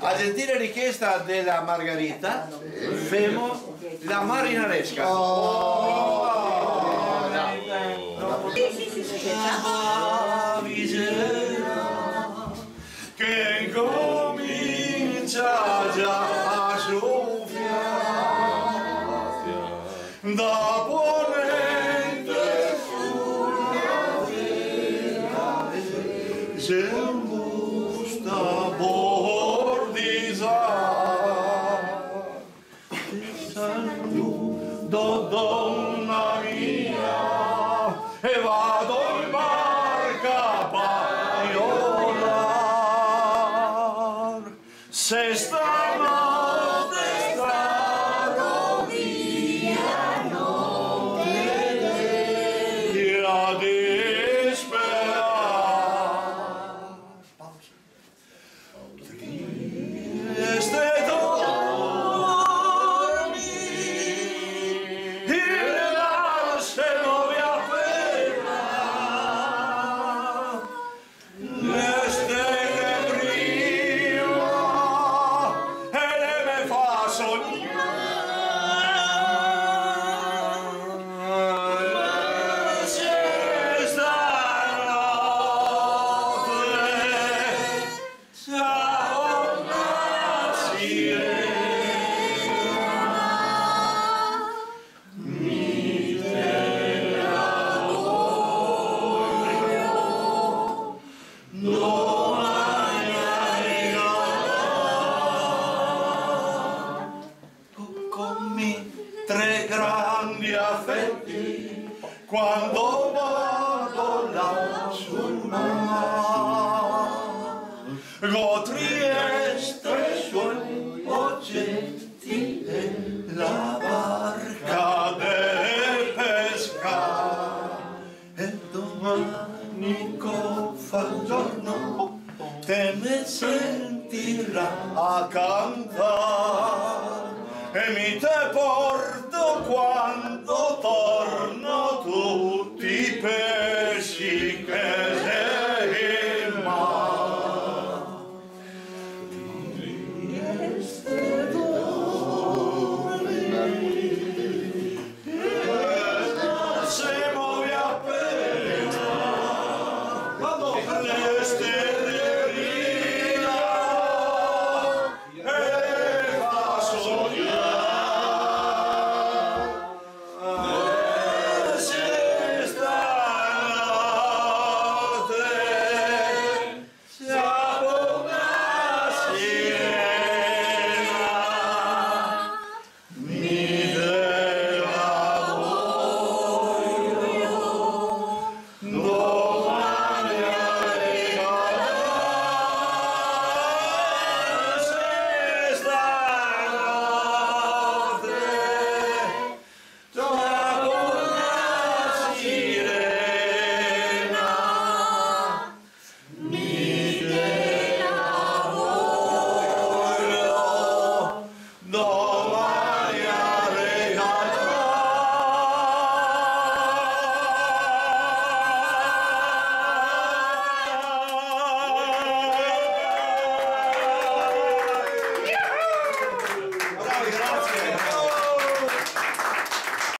A gentile richiesta della Margarita, femo la marinaresca. Che comincia già a soffiare. Da ponente sulla via Se está. Con me tre grandi affetti quando Trieste suoi oggetti e la barca del pesca e domani con fa giorno te me sentirà a cantare e mi te porrà